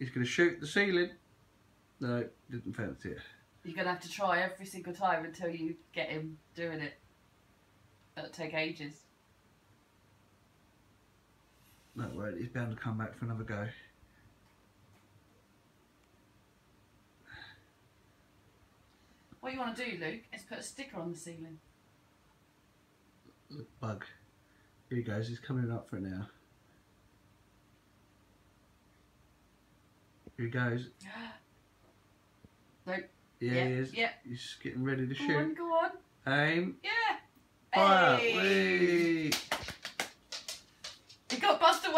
He's going to shoot the ceiling. No, didn't fancy it. You're going to have to try every single time until you get him doing it. That'll take ages. No, wait, he's bound to come back for another go. What you want to do, Luke, is put a sticker on the ceiling. The bug. Here he goes, he's coming up for it now. Here he goes. Luke. Yeah, yeah, he is. Yeah. He's getting ready to Go shoot. on, go on. Aim. Yeah. Fire. Hey. Whee! He got buzzed away.